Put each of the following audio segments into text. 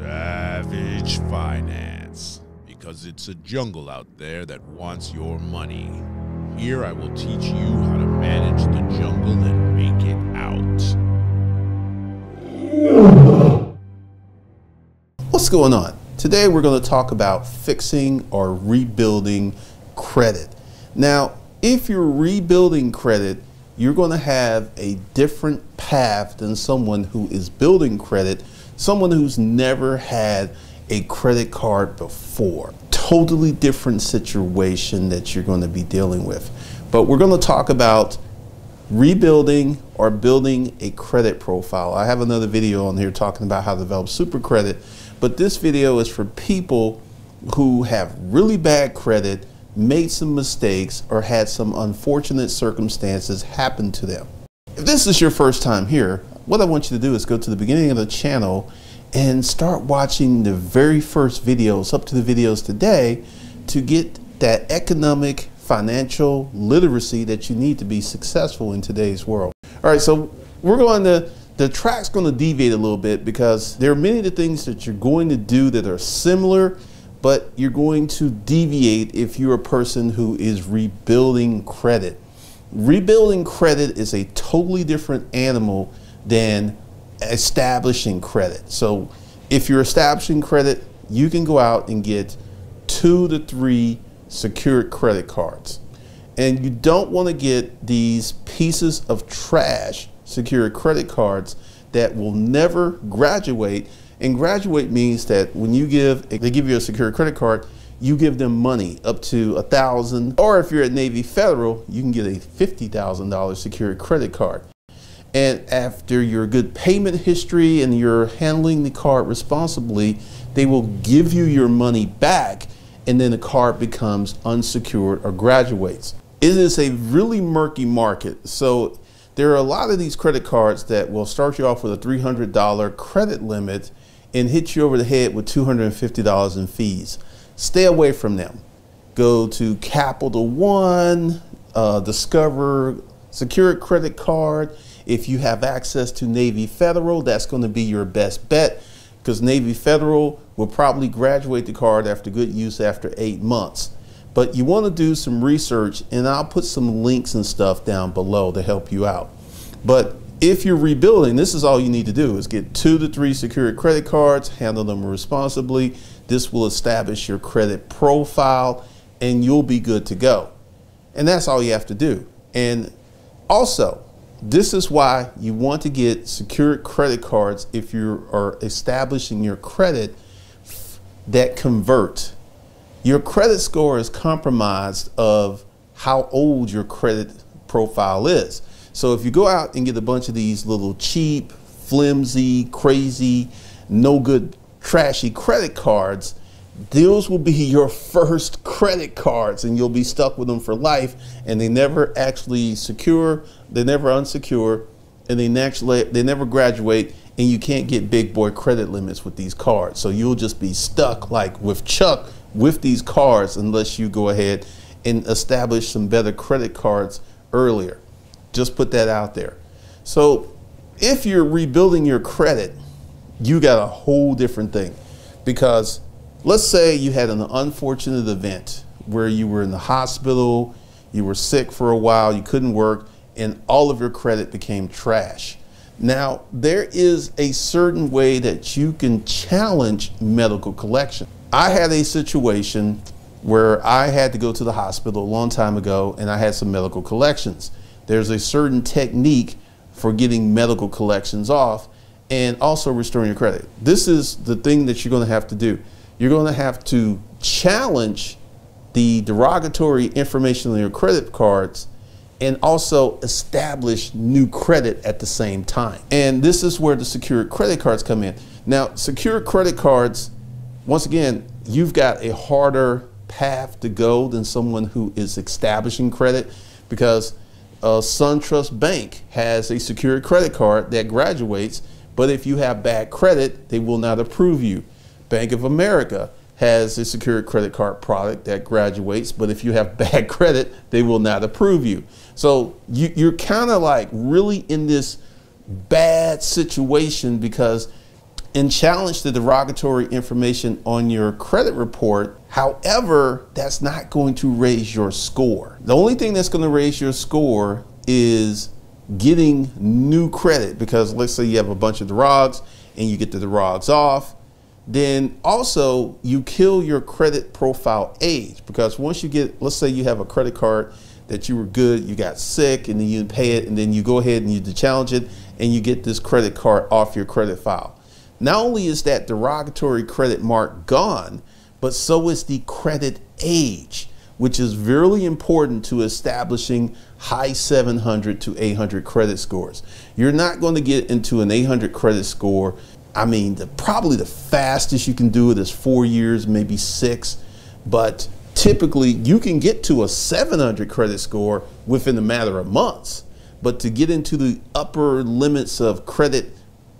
Savage Finance. Because it's a jungle out there that wants your money. Here I will teach you how to manage the jungle and make it out. What's going on? Today we're going to talk about fixing or rebuilding credit. Now, if you're rebuilding credit, you're going to have a different path than someone who is building credit, someone who's never had a credit card before. Totally different situation that you're going to be dealing with. But we're going to talk about rebuilding or building a credit profile. I have another video on here talking about how to develop super credit, but this video is for people who have really bad credit made some mistakes, or had some unfortunate circumstances happen to them. If this is your first time here, what I want you to do is go to the beginning of the channel and start watching the very first videos up to the videos today to get that economic financial literacy that you need to be successful in today's world. All right, so we're going to the track's going to deviate a little bit because there are many of the things that you're going to do that are similar but you're going to deviate if you're a person who is rebuilding credit. Rebuilding credit is a totally different animal than establishing credit. So if you're establishing credit, you can go out and get two to three secured credit cards. And you don't want to get these pieces of trash secured credit cards that will never graduate and graduate means that when you give, they give you a secured credit card, you give them money up to a thousand, or if you're at Navy Federal, you can get a $50,000 secured credit card. And after your good payment history and you're handling the card responsibly, they will give you your money back and then the card becomes unsecured or graduates. It is a really murky market. So there are a lot of these credit cards that will start you off with a $300 credit limit and hit you over the head with $250 in fees. Stay away from them. Go to Capital One, uh, Discover Secured Credit Card. If you have access to Navy Federal, that's going to be your best bet because Navy Federal will probably graduate the card after good use after eight months. But you want to do some research, and I'll put some links and stuff down below to help you out. But if you're rebuilding, this is all you need to do is get two to three secured credit cards, handle them responsibly. This will establish your credit profile and you'll be good to go. And that's all you have to do. And also, this is why you want to get secured credit cards if you are establishing your credit that convert. Your credit score is compromised of how old your credit profile is. So if you go out and get a bunch of these little cheap, flimsy, crazy, no good, trashy credit cards, those will be your first credit cards and you'll be stuck with them for life and they never actually secure, they never unsecure, and they actually they never graduate and you can't get big boy credit limits with these cards. So you'll just be stuck like with Chuck with these cards unless you go ahead and establish some better credit cards earlier. Just put that out there. So if you're rebuilding your credit, you got a whole different thing. Because let's say you had an unfortunate event where you were in the hospital, you were sick for a while, you couldn't work, and all of your credit became trash. Now, there is a certain way that you can challenge medical collection. I had a situation where I had to go to the hospital a long time ago and I had some medical collections there's a certain technique for getting medical collections off and also restoring your credit. This is the thing that you're going to have to do. You're going to have to challenge the derogatory information on your credit cards and also establish new credit at the same time. And this is where the secured credit cards come in. Now, secured credit cards, once again, you've got a harder path to go than someone who is establishing credit because SunTrust Bank has a secured credit card that graduates, but if you have bad credit, they will not approve you. Bank of America has a secured credit card product that graduates, but if you have bad credit, they will not approve you. So you, you're kind of like really in this bad situation because and challenge the derogatory information on your credit report. However, that's not going to raise your score. The only thing that's going to raise your score is getting new credit because let's say you have a bunch of derogs and you get the derogs off then also you kill your credit profile age because once you get let's say you have a credit card that you were good you got sick and then you pay it and then you go ahead and you challenge it and you get this credit card off your credit file not only is that derogatory credit mark gone but so is the credit age which is very important to establishing high 700 to 800 credit scores. You're not going to get into an 800 credit score I mean, the, probably the fastest you can do it is four years, maybe six, but typically you can get to a 700 credit score within a matter of months. But to get into the upper limits of credit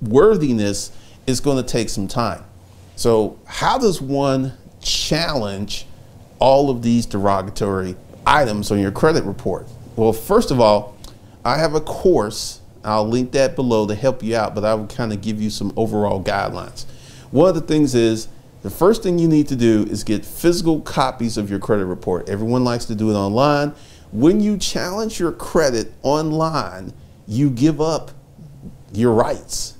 worthiness is going to take some time. So, how does one challenge all of these derogatory items on your credit report? Well, first of all, I have a course I'll link that below to help you out, but I will kind of give you some overall guidelines. One of the things is the first thing you need to do is get physical copies of your credit report. Everyone likes to do it online. When you challenge your credit online, you give up your rights.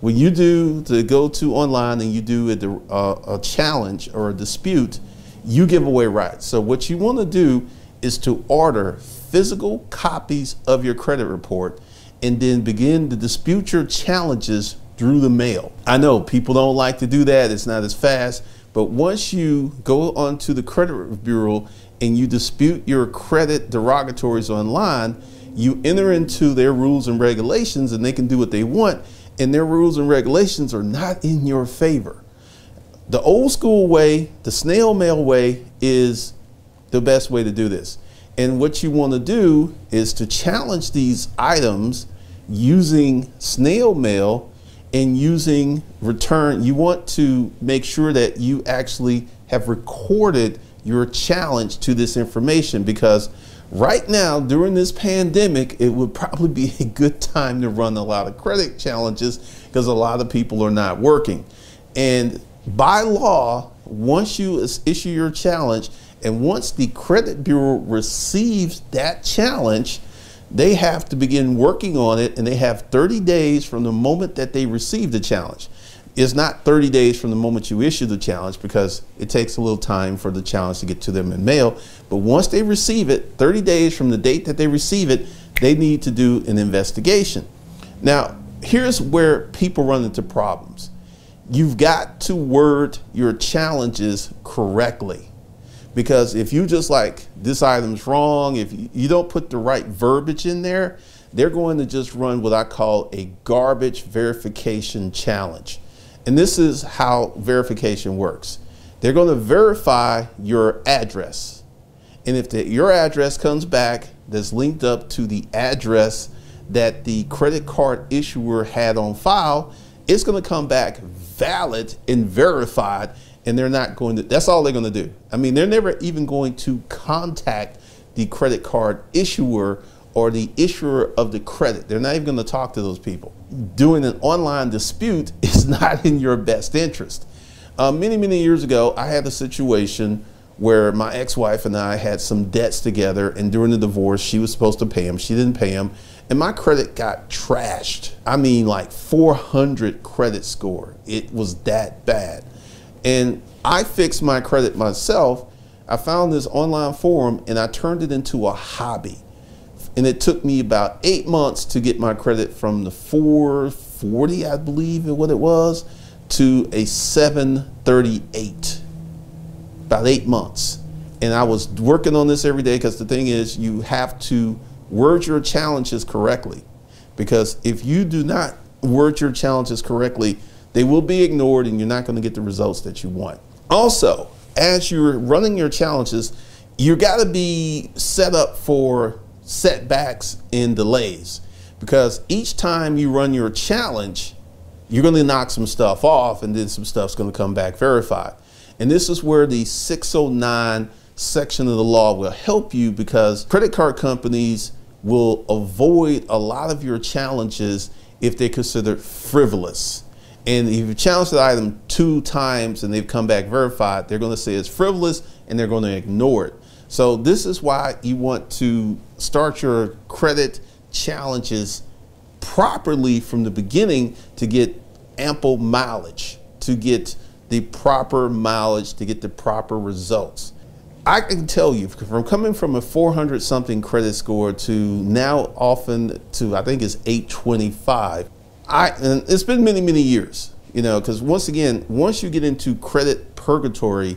When you do to go to online and you do a, a, a challenge or a dispute, you give away rights. So what you want to do is to order physical copies of your credit report and then begin to dispute your challenges through the mail. I know people don't like to do that, it's not as fast, but once you go onto the credit bureau and you dispute your credit derogatories online, you enter into their rules and regulations and they can do what they want, and their rules and regulations are not in your favor. The old school way, the snail mail way, is the best way to do this. And what you want to do is to challenge these items using snail mail and using return, you want to make sure that you actually have recorded your challenge to this information because right now during this pandemic it would probably be a good time to run a lot of credit challenges because a lot of people are not working. And by law once you issue your challenge and once the credit bureau receives that challenge they have to begin working on it and they have 30 days from the moment that they receive the challenge. It's not 30 days from the moment you issue the challenge because it takes a little time for the challenge to get to them in mail. But once they receive it, 30 days from the date that they receive it, they need to do an investigation. Now, here's where people run into problems. You've got to word your challenges correctly. Because if you just like, this item's wrong, if you don't put the right verbiage in there, they're going to just run what I call a garbage verification challenge. And this is how verification works. They're going to verify your address. And if the, your address comes back that's linked up to the address that the credit card issuer had on file, it's going to come back valid and verified and they're not going to, that's all they're going to do. I mean, they're never even going to contact the credit card issuer or the issuer of the credit. They're not even going to talk to those people. Doing an online dispute is not in your best interest. Uh, many, many years ago, I had a situation where my ex-wife and I had some debts together and during the divorce, she was supposed to pay them. She didn't pay them. And my credit got trashed. I mean, like 400 credit score. It was that bad. And I fixed my credit myself. I found this online forum and I turned it into a hobby. And it took me about eight months to get my credit from the 440, I believe, what it was, to a 738. About eight months. And I was working on this every day because the thing is, you have to word your challenges correctly. Because if you do not word your challenges correctly, they will be ignored and you're not going to get the results that you want. Also, as you're running your challenges, you got to be set up for setbacks and delays because each time you run your challenge, you're going to knock some stuff off and then some stuff's going to come back verified. And this is where the 609 section of the law will help you because credit card companies will avoid a lot of your challenges if they're considered frivolous. And if you challenge the item two times and they've come back verified, they're going to say it's frivolous and they're going to ignore it. So this is why you want to start your credit challenges properly from the beginning to get ample mileage, to get the proper mileage, to get the proper results. I can tell you from coming from a 400 something credit score to now often to I think it's 825. I it's been many many years, you know, because once again, once you get into credit purgatory,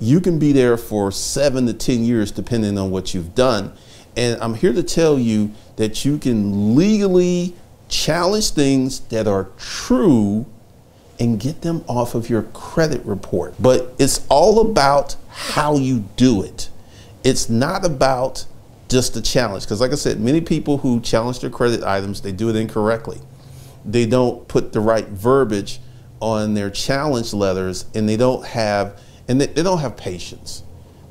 you can be there for seven to 10 years depending on what you've done. And I'm here to tell you that you can legally challenge things that are true and get them off of your credit report. But it's all about how you do it. It's not about just the challenge. Because, like I said, many people who challenge their credit items, they do it incorrectly. They don't put the right verbiage on their challenge letters and they don't have and they, they don't have patience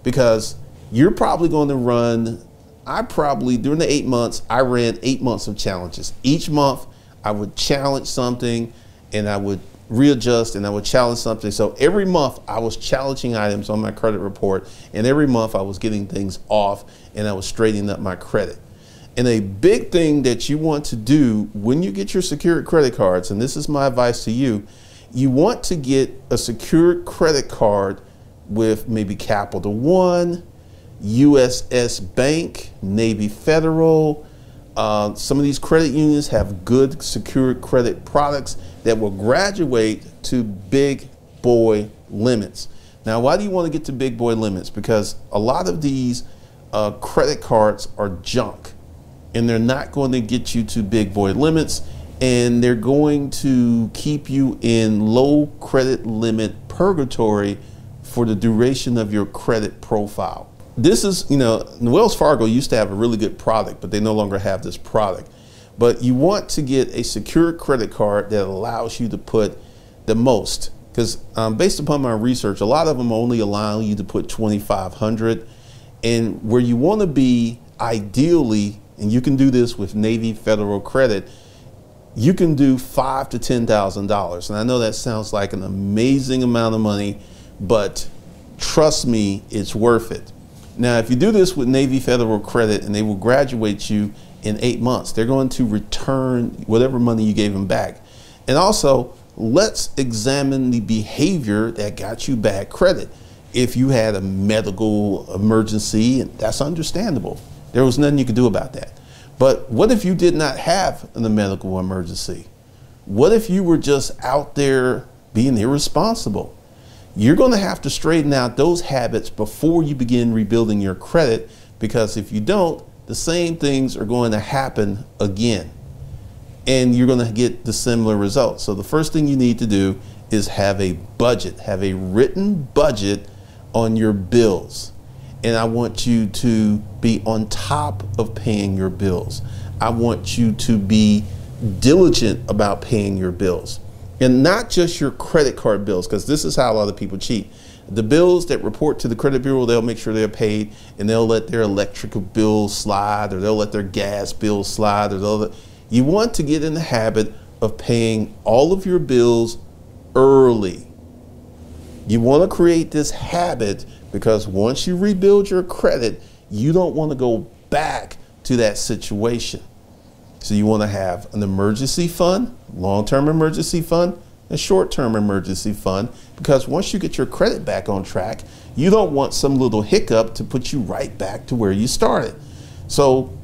because you're probably going to run I probably during the eight months I ran eight months of challenges each month I would challenge something and I would readjust and I would challenge something. So every month I was challenging items on my credit report, and every month I was getting things off and I was straightening up my credit. And a big thing that you want to do when you get your secured credit cards, and this is my advice to you, you want to get a secured credit card with maybe Capital One, USS Bank, Navy Federal, uh, some of these credit unions have good secured credit products that will graduate to big boy limits. Now, why do you want to get to big boy limits? Because a lot of these uh, credit cards are junk and they're not going to get you to big boy limits and they're going to keep you in low credit limit purgatory for the duration of your credit profile this is, you know, Wells Fargo used to have a really good product, but they no longer have this product. But you want to get a secure credit card that allows you to put the most. Because um, based upon my research, a lot of them only allow you to put 2,500. And where you want to be ideally, and you can do this with Navy Federal Credit, you can do five to ten thousand dollars. And I know that sounds like an amazing amount of money, but trust me, it's worth it. Now, if you do this with Navy Federal Credit and they will graduate you in eight months, they're going to return whatever money you gave them back. And also, let's examine the behavior that got you bad credit. If you had a medical emergency, that's understandable. There was nothing you could do about that. But what if you did not have a medical emergency? What if you were just out there being irresponsible? You're going to have to straighten out those habits before you begin rebuilding your credit because if you don't, the same things are going to happen again and you're going to get the similar results. So the first thing you need to do is have a budget, have a written budget on your bills. And I want you to be on top of paying your bills. I want you to be diligent about paying your bills. And not just your credit card bills, because this is how a lot of people cheat. The bills that report to the credit bureau, they'll make sure they're paid and they'll let their electrical bills slide or they'll let their gas bills slide or they'll you want to get in the habit of paying all of your bills early. You want to create this habit because once you rebuild your credit, you don't want to go back to that situation. So you want to have an emergency fund, long-term emergency fund, a short-term emergency fund, because once you get your credit back on track, you don't want some little hiccup to put you right back to where you started. So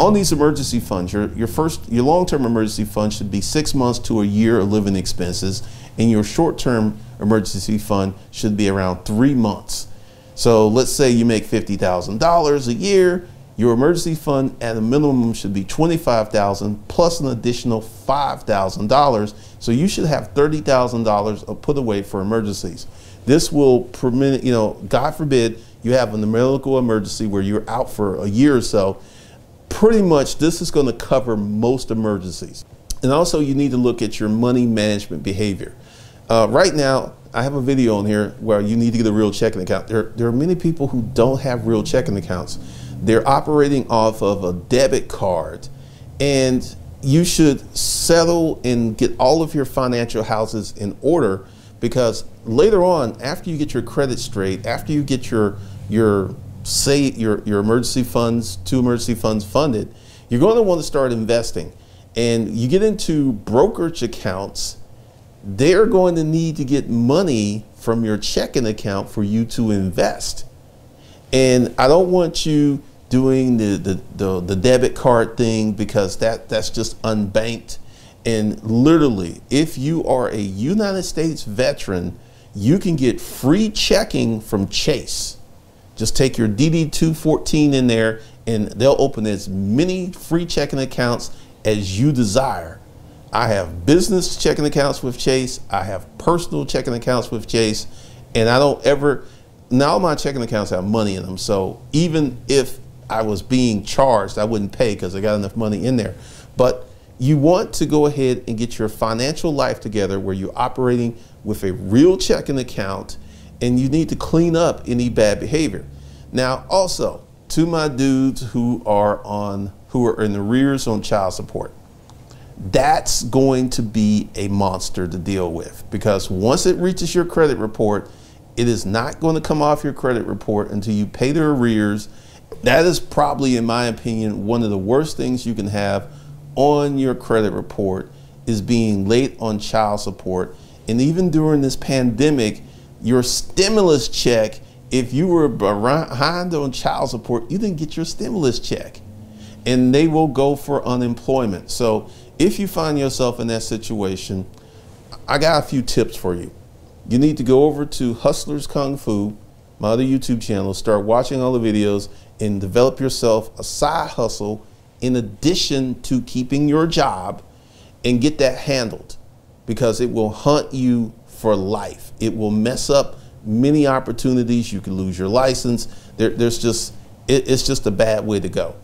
on these emergency funds, your, your first, your long-term emergency fund should be six months to a year of living expenses, and your short-term emergency fund should be around three months. So let's say you make $50,000 a year, your emergency fund at a minimum should be $25,000 plus an additional $5,000. So you should have $30,000 put away for emergencies. This will permit, you know, God forbid you have a medical emergency where you're out for a year or so. Pretty much this is going to cover most emergencies. And also you need to look at your money management behavior. Uh, right now, I have a video on here where you need to get a real checking account. There, there are many people who don't have real checking accounts they're operating off of a debit card and you should settle and get all of your financial houses in order because later on, after you get your credit straight, after you get your your say your, your emergency funds, two emergency funds funded, you're going to want to start investing. And you get into brokerage accounts, they're going to need to get money from your checking account for you to invest. And I don't want you doing the, the, the, the debit card thing because that, that's just unbanked. And literally, if you are a United States veteran, you can get free checking from Chase. Just take your DD 214 in there and they'll open as many free checking accounts as you desire. I have business checking accounts with Chase. I have personal checking accounts with Chase. And I don't ever, now my checking accounts have money in them. So even if I was being charged, I wouldn't pay because I got enough money in there. But you want to go ahead and get your financial life together where you're operating with a real checking account and you need to clean up any bad behavior. Now, also, to my dudes who are on who are in the arrears on child support that's going to be a monster to deal with because once it reaches your credit report, it is not going to come off your credit report until you pay the arrears. That is probably, in my opinion, one of the worst things you can have on your credit report is being late on child support. And even during this pandemic, your stimulus check, if you were behind on child support, you didn't get your stimulus check. And they will go for unemployment. So if you find yourself in that situation, I got a few tips for you. You need to go over to Hustlers Kung Fu, my other YouTube channel, start watching all the videos, and develop yourself a side hustle in addition to keeping your job and get that handled because it will hunt you for life. It will mess up many opportunities. You can lose your license. There, there's just, it, it's just a bad way to go.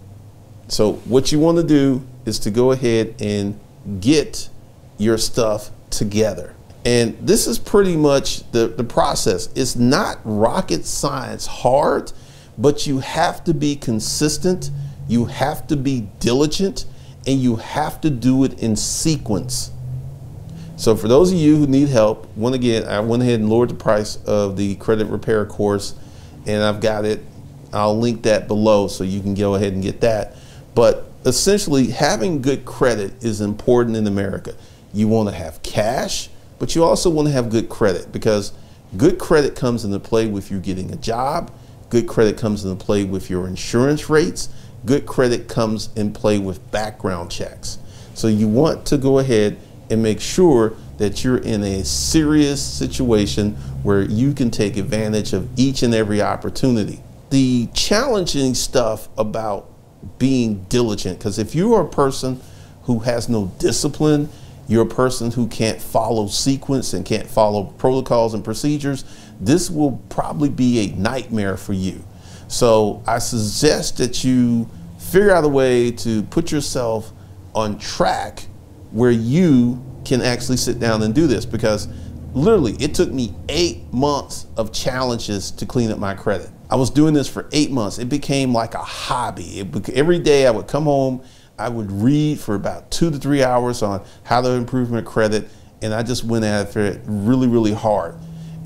So what you want to do is to go ahead and get your stuff together. And this is pretty much the, the process. It's not rocket science hard, but you have to be consistent, you have to be diligent, and you have to do it in sequence. So for those of you who need help, one again, I went ahead and lowered the price of the credit repair course, and I've got it. I'll link that below so you can go ahead and get that. But essentially, having good credit is important in America. You want to have cash, but you also want to have good credit because good credit comes into play with you getting a job. Good credit comes into play with your insurance rates. Good credit comes in play with background checks. So you want to go ahead and make sure that you're in a serious situation where you can take advantage of each and every opportunity. The challenging stuff about being diligent. Because if you are a person who has no discipline, you're a person who can't follow sequence and can't follow protocols and procedures, this will probably be a nightmare for you. So I suggest that you figure out a way to put yourself on track where you can actually sit down and do this because literally it took me eight months of challenges to clean up my credit. I was doing this for eight months. It became like a hobby. It, every day I would come home, I would read for about two to three hours on how to improve my credit, and I just went after it really, really hard.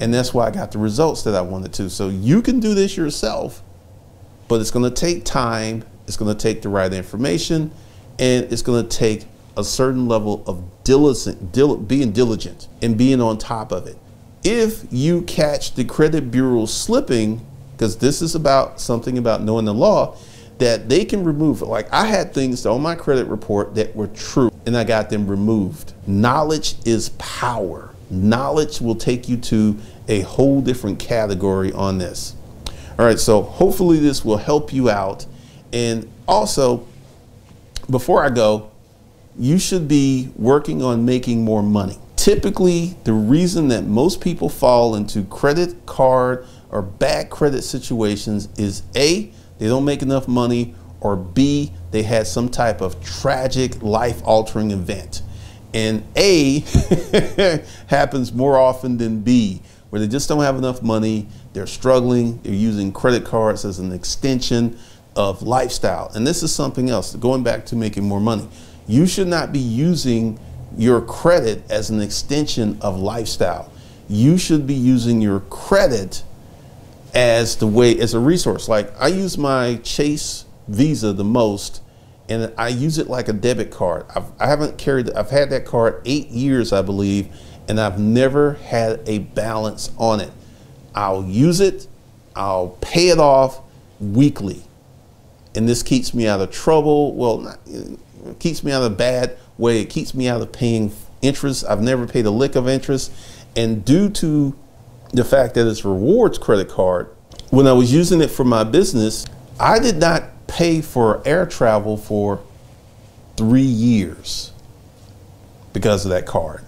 And that's why I got the results that I wanted to. So you can do this yourself, but it's going to take time, it's going to take the right information, and it's going to take a certain level of diligent, dil being diligent and being on top of it. If you catch the credit bureau slipping, because this is about something about knowing the law that they can remove. Like I had things on my credit report that were true and I got them removed. Knowledge is power. Knowledge will take you to a whole different category on this. All right, so hopefully this will help you out. And also, before I go, you should be working on making more money. Typically, the reason that most people fall into credit card or bad credit situations is A, they don't make enough money, or B, they had some type of tragic life altering event. And A happens more often than B, where they just don't have enough money, they're struggling, they're using credit cards as an extension of lifestyle. And this is something else, going back to making more money. You should not be using your credit as an extension of lifestyle. You should be using your credit as the way as a resource. Like I use my Chase Visa the most, and I use it like a debit card. I've, I haven't carried. I've had that card eight years, I believe, and I've never had a balance on it. I'll use it. I'll pay it off weekly, and this keeps me out of trouble. Well, not, keeps me out of bad way. It keeps me out of paying interest. I've never paid a lick of interest, and due to the fact that it's rewards credit card, when I was using it for my business, I did not pay for air travel for three years because of that card.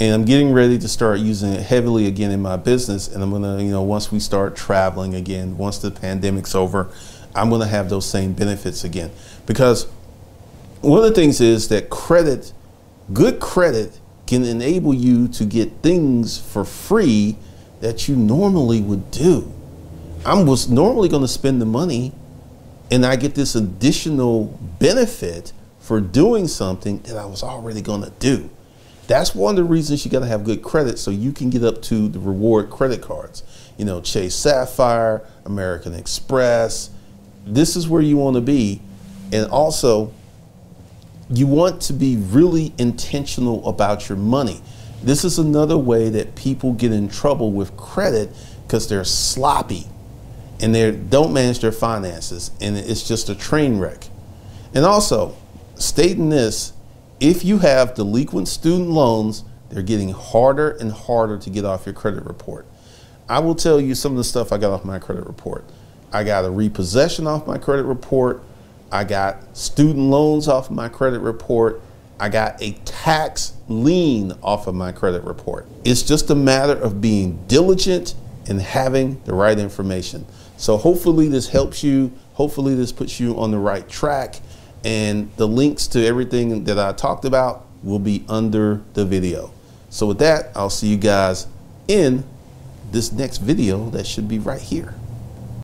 And I'm getting ready to start using it heavily again in my business. And I'm gonna, you know, once we start traveling again, once the pandemic's over, I'm gonna have those same benefits again. Because one of the things is that credit, good credit, can enable you to get things for free that you normally would do. I'm was normally going to spend the money and I get this additional benefit for doing something that I was already going to do. That's one of the reasons you got to have good credit so you can get up to the reward credit cards. You know, Chase Sapphire, American Express. This is where you want to be. And also, you want to be really intentional about your money. This is another way that people get in trouble with credit because they're sloppy and they don't manage their finances and it's just a train wreck. And also, stating this, if you have delinquent student loans, they're getting harder and harder to get off your credit report. I will tell you some of the stuff I got off my credit report. I got a repossession off my credit report. I got student loans off my credit report. I got a tax lien off of my credit report. It's just a matter of being diligent and having the right information. So hopefully this helps you. Hopefully this puts you on the right track. And the links to everything that I talked about will be under the video. So with that, I'll see you guys in this next video that should be right here.